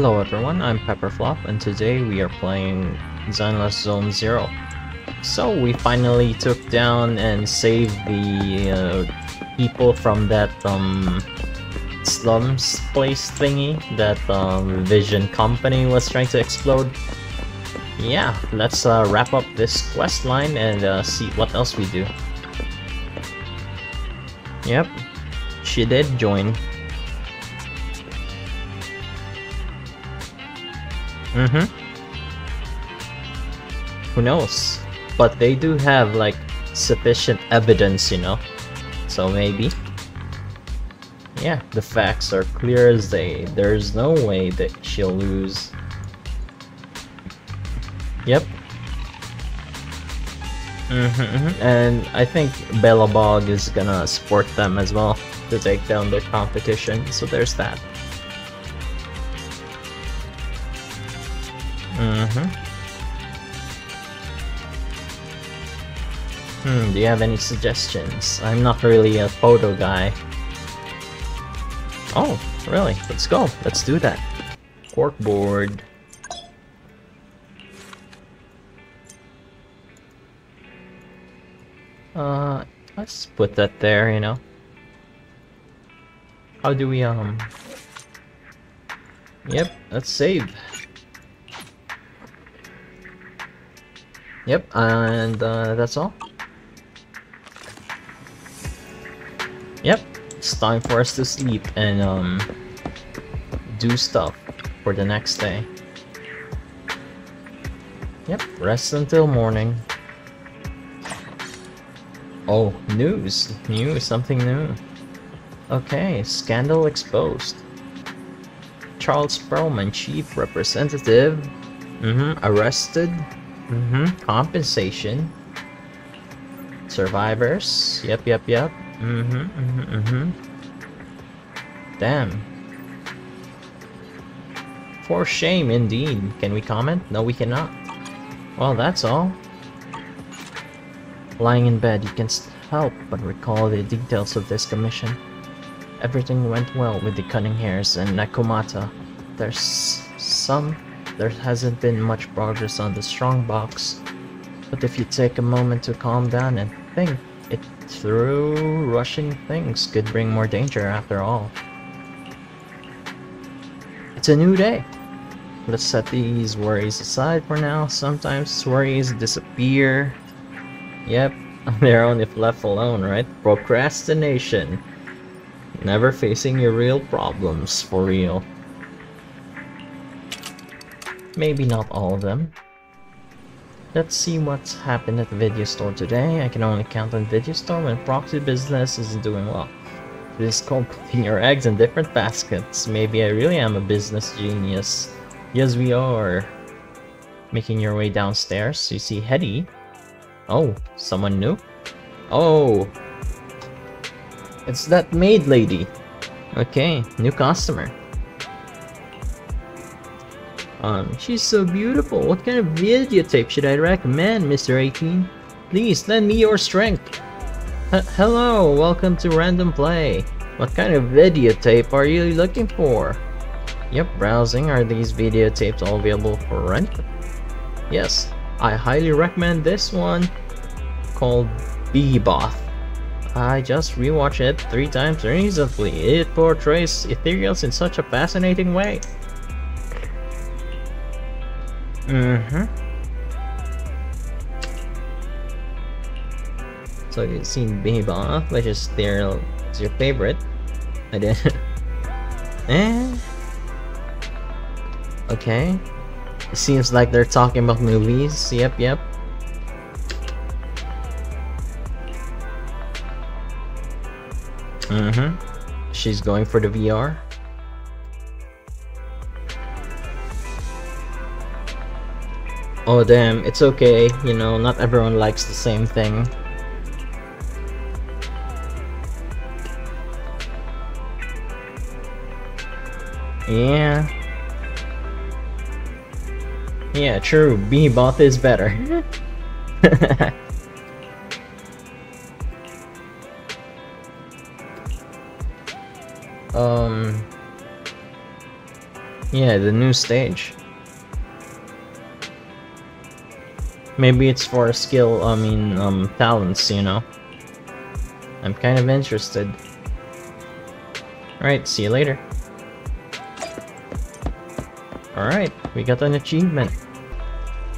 Hello everyone, I'm Pepperflop and today we are playing Zenless Zone Zero. So we finally took down and saved the uh, people from that um, slums place thingy that um, Vision Company was trying to explode. Yeah, let's uh, wrap up this quest line and uh, see what else we do. Yep, she did join. Mm-hmm. Who knows? But they do have like sufficient evidence, you know? So maybe. Yeah, the facts are clear as day. There's no way that she'll lose. Yep. Mm -hmm, And I think Belobog is gonna support them as well to take down the competition, so there's that. Mm-hmm. Hmm, do you have any suggestions? I'm not really a photo guy. Oh, really? Let's go. Let's do that. Corkboard. Uh, let's put that there, you know. How do we, um... Yep, let's save. Yep, and uh, that's all. Yep, it's time for us to sleep and um, do stuff for the next day. Yep, rest until morning. Oh, news! News, something new. Okay, scandal exposed. Charles Perlman, chief representative, mm -hmm, arrested Mm-hmm. Compensation. Survivors. Yep, yep, yep. Mm-hmm, mm-hmm, mm-hmm. Damn. For shame, indeed. Can we comment? No, we cannot. Well, that's all. Lying in bed, you can help but recall the details of this commission. Everything went well with the Cunning Hares and Nekomata. There's some there hasn't been much progress on the strongbox. But if you take a moment to calm down and think it through, rushing things could bring more danger after all. It's a new day. Let's set these worries aside for now. Sometimes worries disappear. Yep, on their own if left alone, right? Procrastination. Never facing your real problems for real. Maybe not all of them. Let's see what's happened at the video store today. I can only count on video store when proxy business isn't doing well. Is called putting your eggs in different baskets. Maybe I really am a business genius. Yes, we are. Making your way downstairs, you see Hetty. Oh, someone new? Oh! It's that maid lady. Okay, new customer. Um, she's so beautiful. What kind of videotape should I recommend, Mr. 18? Please, lend me your strength. H hello, welcome to Random Play. What kind of videotape are you looking for? Yep, browsing. Are these videotapes all available for rent? Yes, I highly recommend this one called Beboth. I just rewatched it three times recently. It portrays ethereals in such a fascinating way. Mm-hmm. So you've seen Beba, which is their is your favorite. I did. eh. Okay. It seems like they're talking about movies. Yep, yep. Mm-hmm. She's going for the VR. Oh damn, it's okay, you know, not everyone likes the same thing. Yeah. Yeah, true, Beboth is better. um... Yeah, the new stage. Maybe it's for a skill, I mean, um, talents, you know? I'm kind of interested. Alright, see you later. Alright, we got an achievement.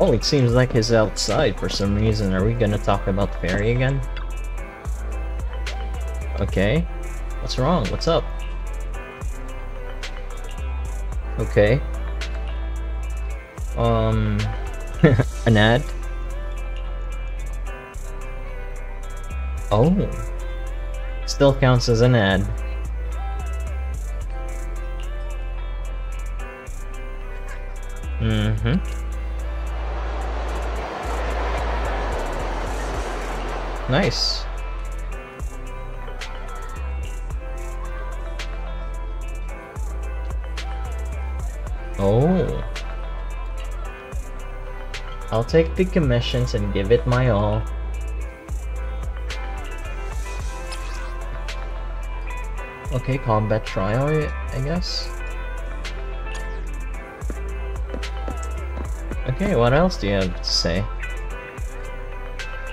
Oh, it seems like he's outside for some reason. Are we gonna talk about Fairy again? Okay. What's wrong? What's up? Okay. Um... an ad? Oh. Still counts as an ad. Mm-hmm. Nice. Oh. I'll take the commissions and give it my all. Okay, combat trial, I guess. Okay, what else do you have to say?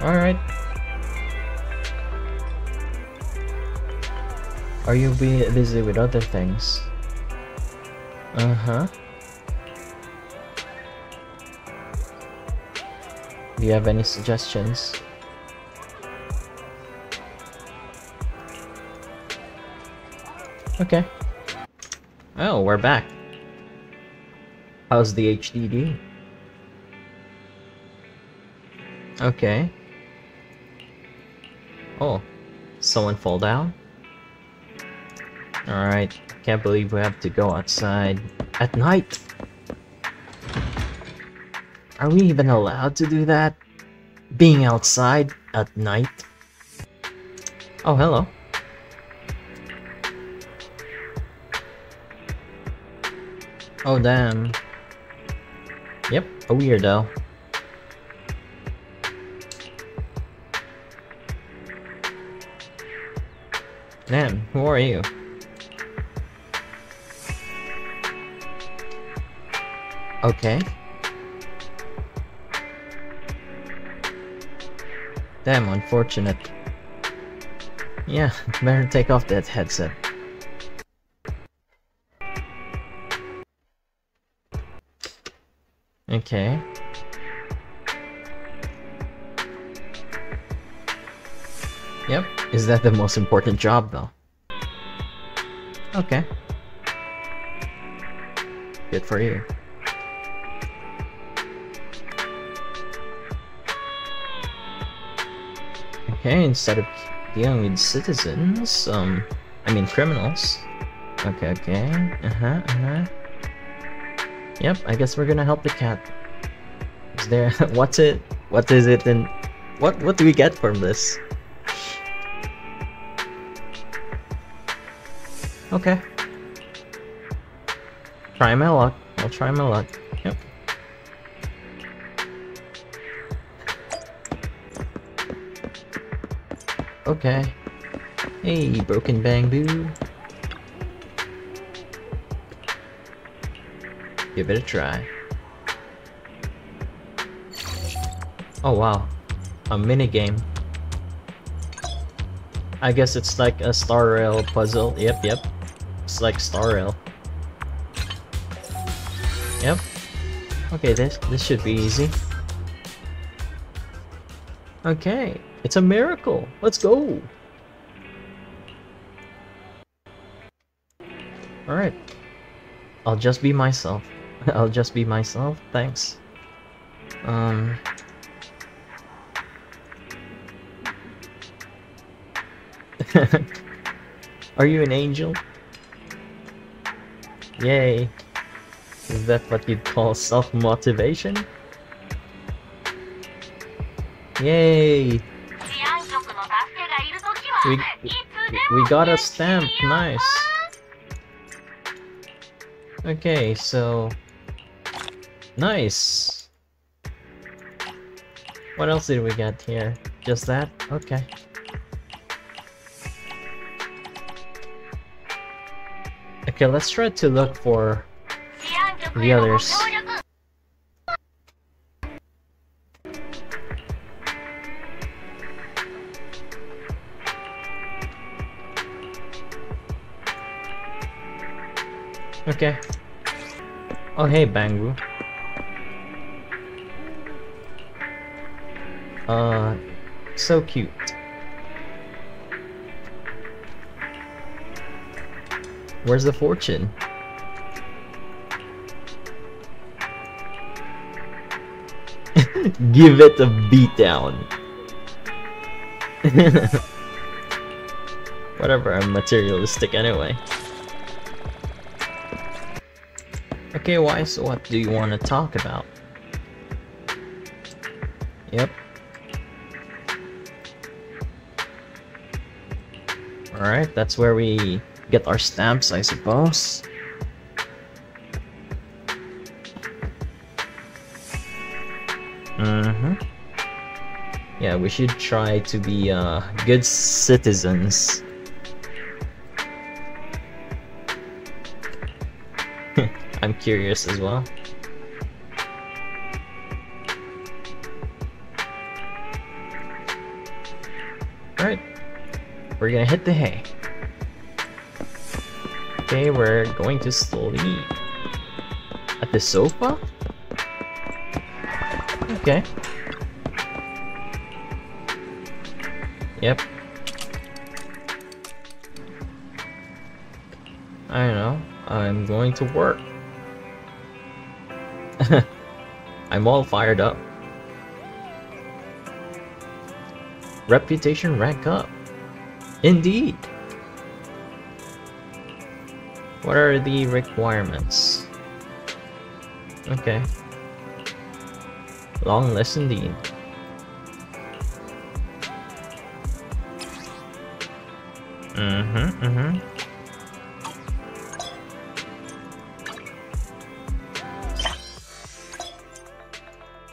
Alright. Are you busy with other things? Uh-huh. Do you have any suggestions? Okay. Oh, we're back. How's the HDD? Okay. Oh, someone fall down? Alright, can't believe we have to go outside at night. Are we even allowed to do that? Being outside at night? Oh, hello. Oh, damn. Yep, a weirdo. Damn, who are you? Okay. Damn, unfortunate. Yeah, better take off that headset. Okay. Yep, is that the most important job though? Okay. Good for you. Okay, instead of dealing with citizens, um, I mean criminals. Okay, okay, uh-huh, uh-huh. Yep, I guess we're gonna help the cat. Is there, what's it, what is it, and what, what do we get from this? Okay. Try my luck, I'll try my luck, yep. Okay. Hey, broken bamboo. Give it a try. Oh wow. A minigame. I guess it's like a Star Rail puzzle. Yep, yep. It's like Star Rail. Yep. Okay, this this should be easy. Okay. It's a miracle. Let's go. Alright. I'll just be myself. I'll just be myself. Thanks. Um... Are you an angel? Yay. Is that what you'd call self-motivation? Yay! We, we got a stamp, nice. Okay, so... Nice! What else did we get here? Just that? Okay. Okay, let's try to look for the others. Okay. Oh hey Bangboo. Uh so cute. Where's the fortune? Give it a beatdown. Whatever, I'm materialistic anyway. Okay, why? So what do you want to talk about? Alright, that's where we get our stamps, I suppose. Mm-hmm. Yeah, we should try to be uh, good citizens. I'm curious as well. We're gonna hit the hay. Okay, we're going to sleep. At the sofa? Okay. Yep. I don't know. I'm going to work. I'm all fired up. Reputation rank up. Indeed. What are the requirements? Okay. Long list indeed. Mm-hmm, mm-hmm.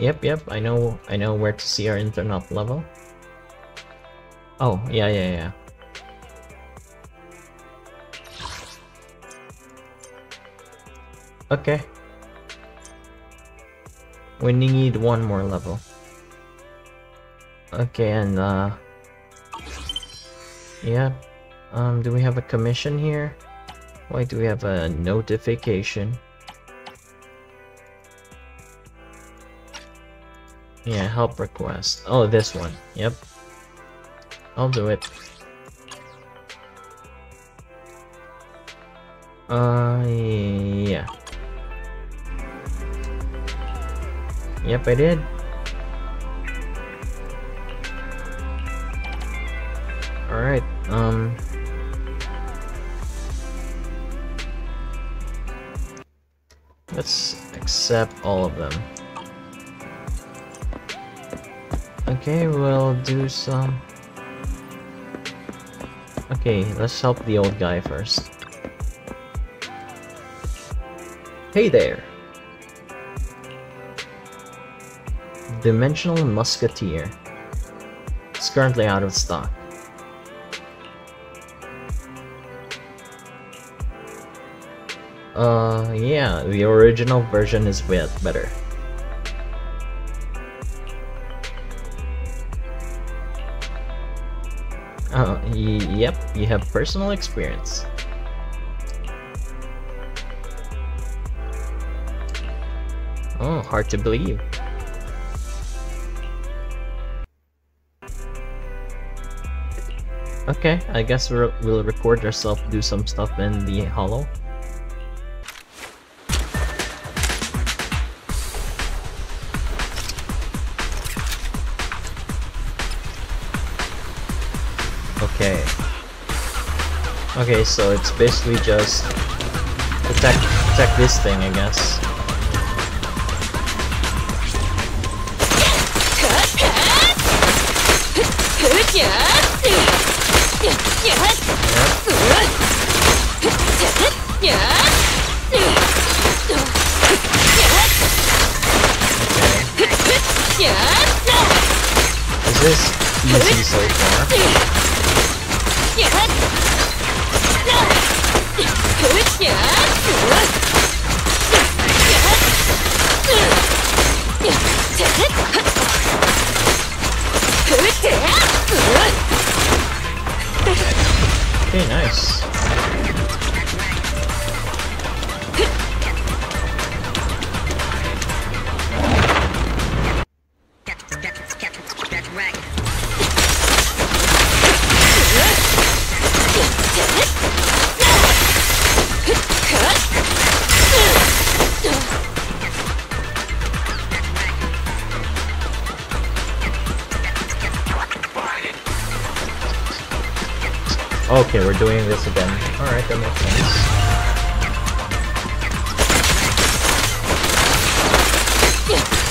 Yep, yep, I know I know where to see our internet level. Oh, yeah, yeah, yeah. Okay. We need one more level. Okay, and uh... Yeah. Um, do we have a commission here? Why do we have a notification? Yeah, help request. Oh, this one. Yep. I'll do it. Uh, yeah. Yep, I did. Alright, um... Let's accept all of them. Okay, we'll do some... Okay, let's help the old guy first. Hey there! Dimensional Musketeer. It's currently out of stock. Uh, yeah, the original version is bit better. Uh, yep, you have personal experience. Oh, hard to believe. Okay, I guess we'll, we'll record ourselves do some stuff in the hollow. Okay. Okay, so it's basically just attack attack this thing, I guess. This easy so far?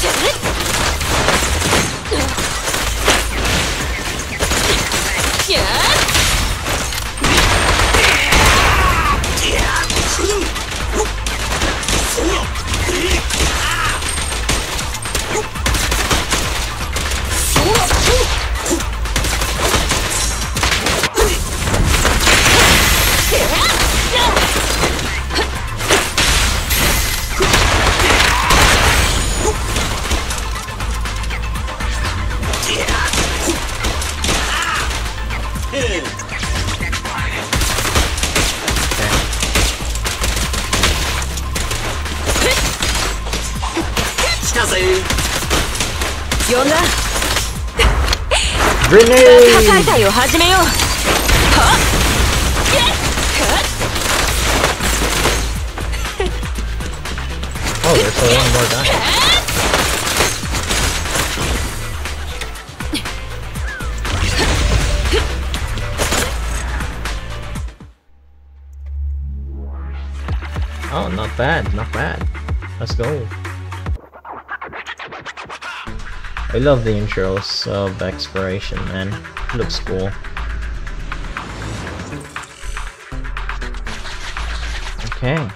Grenade! 隊 始めよう Oh, there's still one more guy. Oh, not bad, not bad. Let's go. I love the intros of exploration, man. looks cool. Okay.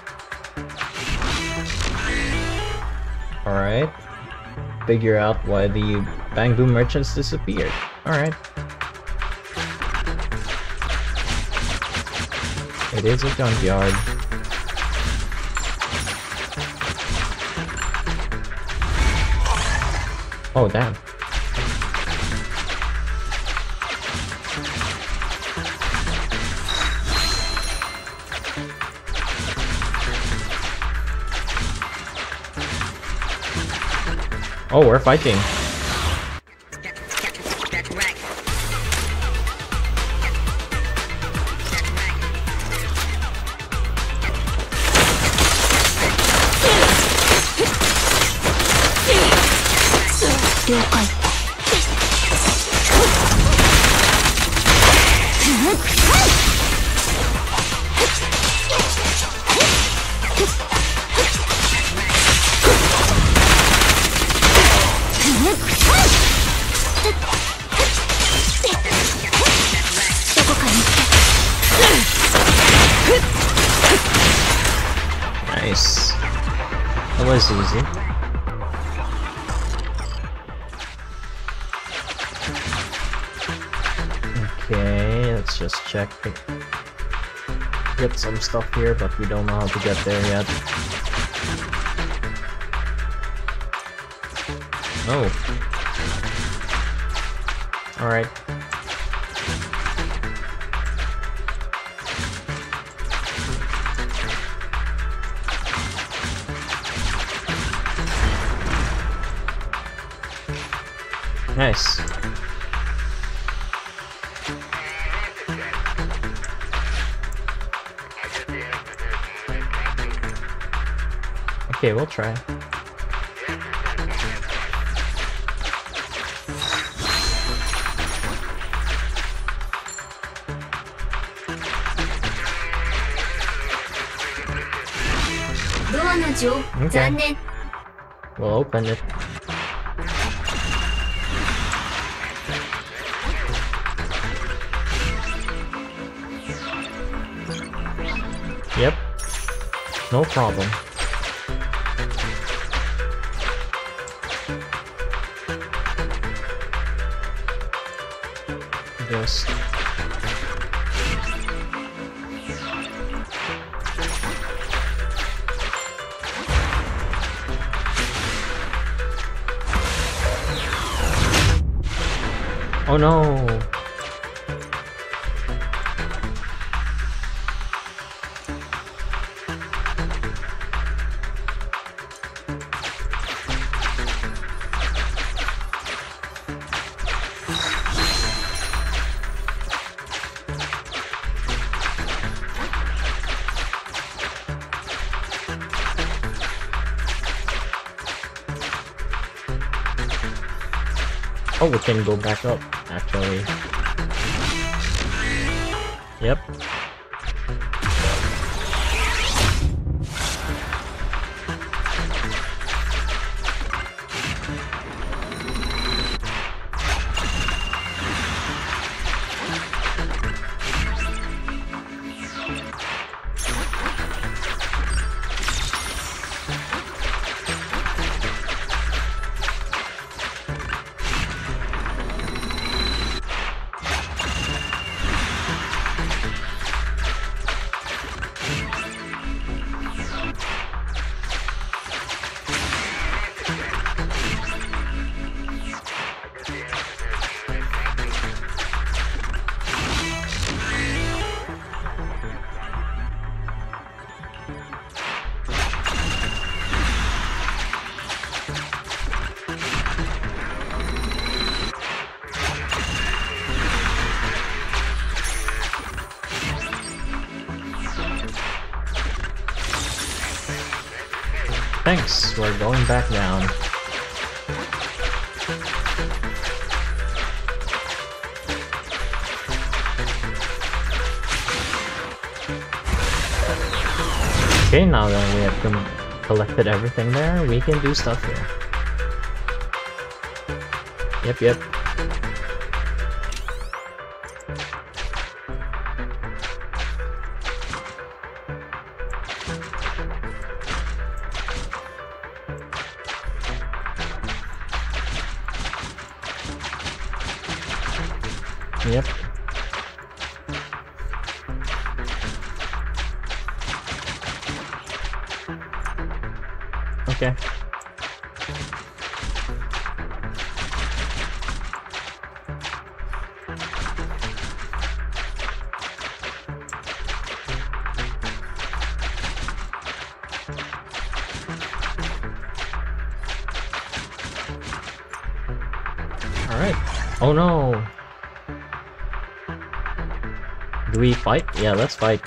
Alright. Figure out why the Bangboo merchants disappeared. Alright. It is a junkyard. Oh, damn. Oh, we're fighting. Was easy. Okay, let's just check. Get some stuff here, but we don't know how to get there yet. Oh. Alright. Nice. Okay, we'll try. Okay. We'll open it. No problem. This. Oh no! Oh, we can go back up, actually. Yep. Thanks, we're going back down. Okay, now that we have collected everything there, we can do stuff here. Yep. Yep. Oh no! Do we fight? Yeah, let's fight.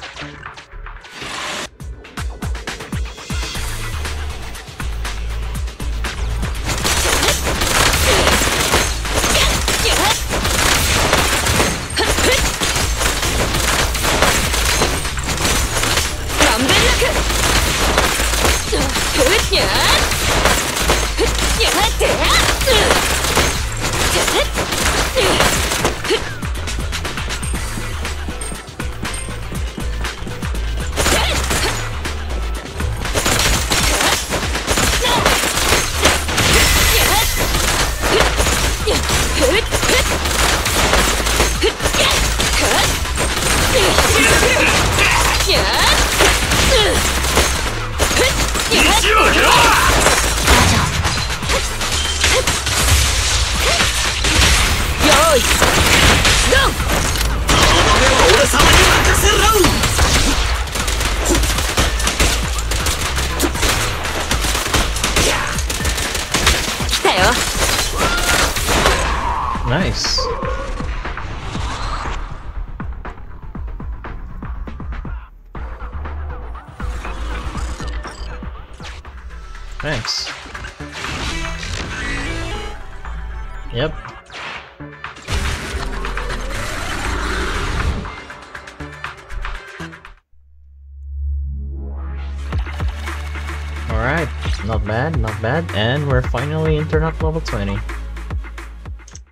Bad, and we're finally internet level 20.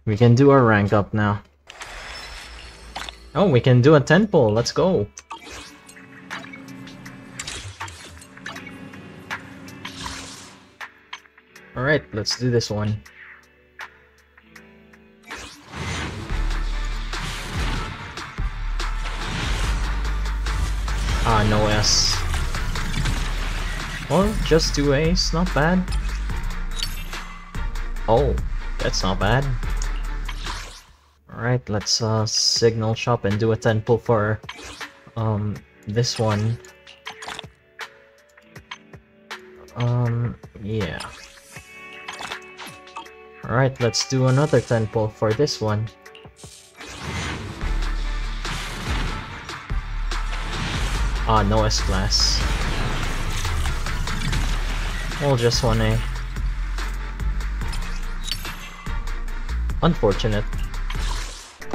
We can do our rank up now. Oh, we can do a 10 pull, let's go! Alright, let's do this one. Ah, no S. Well, just two A's, not bad. Oh, that's not bad. Alright, let's uh, signal shop and do a 10 pull for um, this one. Um, yeah. Alright, let's do another 10 pull for this one. Ah, no S-class. Well, just 1A. Unfortunate.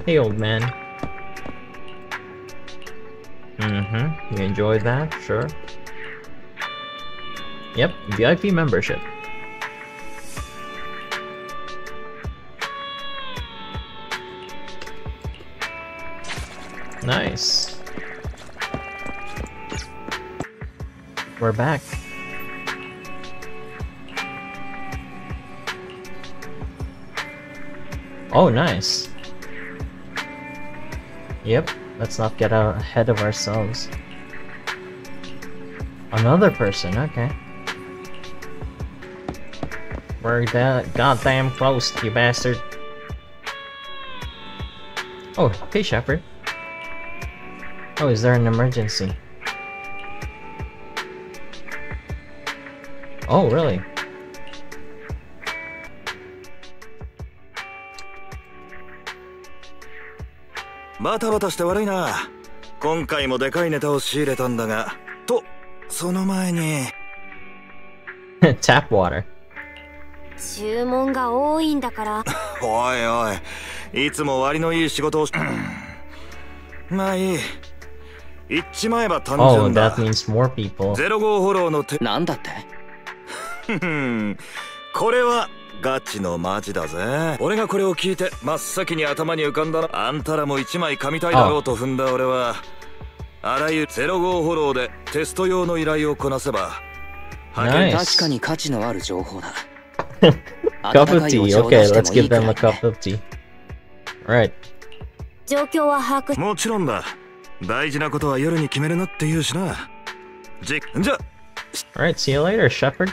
Hey, old man. Mm-hmm. You enjoyed that? Sure. Yep, VIP membership. Nice. We're back. Oh, nice. Yep, let's not get ahead of ourselves. Another person, okay. We're that goddamn close, you bastard. Oh, hey Shepard. Oh, is there an emergency? Oh, really? バタバタして悪いな。今回もでかいネタを仕入れたんだがとその前に。Tap water. 注文が多いんだから。おいおい。いつも割のいい仕事をしまあいい。言っちまえば単 Oh, 純だ。That means more people. ゼロ号フォローの手。なんだって？これはガチのマジだぜ俺がこれを聞いて真っ先に頭に浮かんだのあんたらも一枚噛みたいだろうと踏んだ俺はあらゆるゼロ号フォローでテスト用の依頼をこなせば.確かに価値のある情報だ Cup 温 of かいお tea. 茶を Okay, 出して let's give them い a ね cup of tea. Alright. 状況は把握もちろんだ大事なことは夜に決めるなって言うしなじじゃ Alright, see you later, Shepard.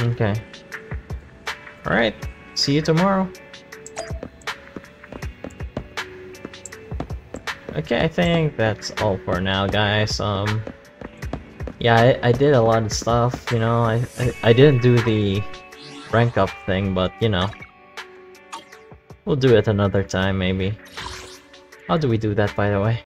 Okay. Alright, see you tomorrow. Okay, I think that's all for now, guys. Um, yeah, I, I did a lot of stuff, you know, I, I, I didn't do the rank up thing, but, you know, We'll do it another time, maybe. How do we do that, by the way?